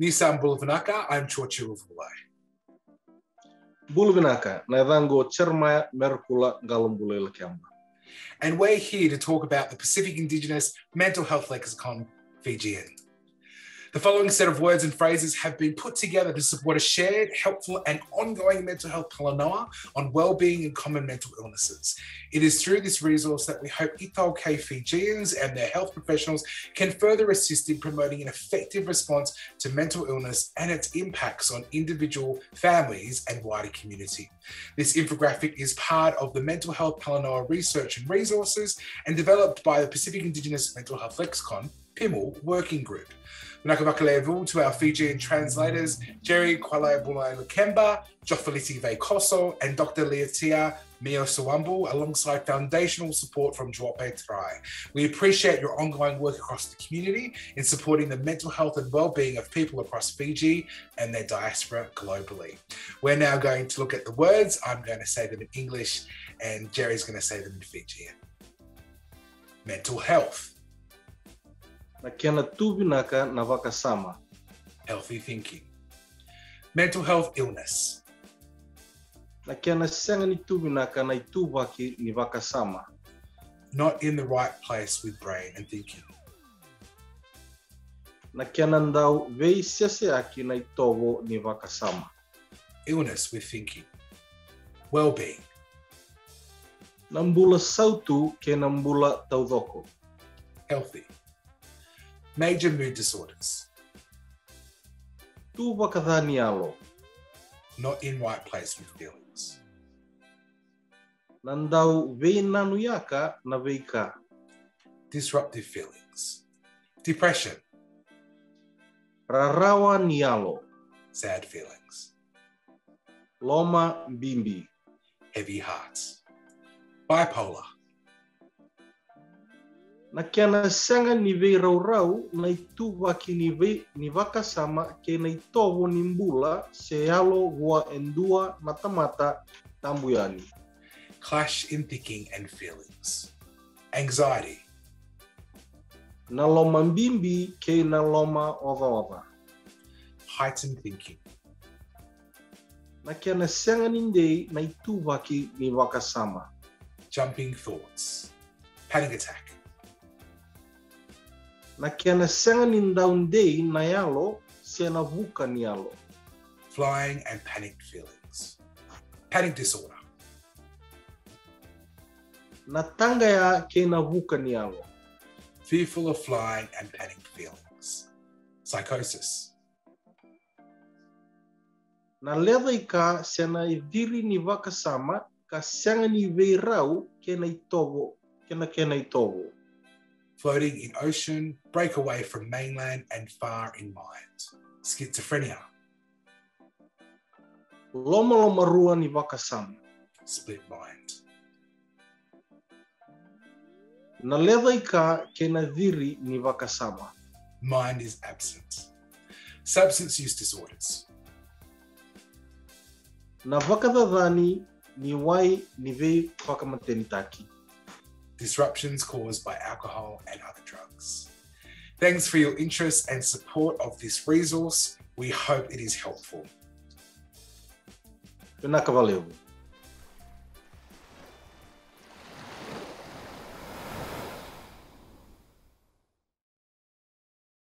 Nissan Bulavanaka, I'm Chochu Uvulai. Buluvinaka, Naidango Chermaya Merkula Galumbulil Kamba. And we're here to talk about the Pacific Indigenous Mental Health Lexicon, Fijian. The following set of words and phrases have been put together to support a shared, helpful, and ongoing mental health talanoa on well-being and common mental illnesses. It is through this resource that we hope iTaukei Fijians and their health professionals can further assist in promoting an effective response to mental illness and its impacts on individual, families, and wider community. This infographic is part of the Mental Health Talanoa Research and Resources and developed by the Pacific Indigenous Mental Health Lexicon, PIML Working Group. Nakavakalevu to our Fijian translators, Jerry Kwale Bulai Lukemba, Jofiliti Veikoso, and Dr. Leatia Mio Sawambu, alongside foundational support from Jope Tarai. We appreciate your ongoing work across the community in supporting the mental health and well-being of people across Fiji and their diaspora globally. We're now going to look at the words. I'm going to say them in English, and Jerry's going to say them in Fijian. Mental health. Na kena tubinaka na vakasama. healthy thinking. Mental health illness, Na senga ni tubinaka na itubaki ni vakasama. not in the right place with brain and thinking. Na kena ndau vei aki na itovo ni vakasama. Illness with thinking. Well-being, Na mbula sautu ke na mbula taudoko. healthy. Major mood disorders, Tu vakadhani alo. not in right place with feelings. Na ndau vei nanu na vei. Disruptive feelings. Depression, Rarawa ni alo. sad feelings. Loma bimbi. Heavy hearts. Bipolar, Na kena senga ni vei raurau na ituvaki ni vei ni vakasama ke na itovo ni mbula se alo gua endua mata-mata tambuyani. clash in thinking and feelings. Anxiety, Na loma mbimbi ke na loma ova-ova. heightened thinking. Na kena senga ni ndei na ituvaki ni vakasama. Jumping thoughts. Panic attack. Na kena senga ni ndau na yalo se na vuka ni alo. flying and panicked feelings. Panic disorder, Na tanga ya ke na vuka ni alo. fearful of flying and panicked feelings. Psychosis, Na leva i ka se na i viri ni vakasama ka senga ni vei rau ke na itovo, ke na ke na itovo. Floating in ocean, break away from mainland and far in mind. Schizophrenia, Loma loma rua ni vakasama. split mind. Na leva i ka ke na viri ni vakasama. Mind is absent. Substance use disorders, Na vakadadhani ni wai ni vei. Disruptions caused by alcohol and other drugs. Thanks for your interest and support of this resource. We hope it is helpful.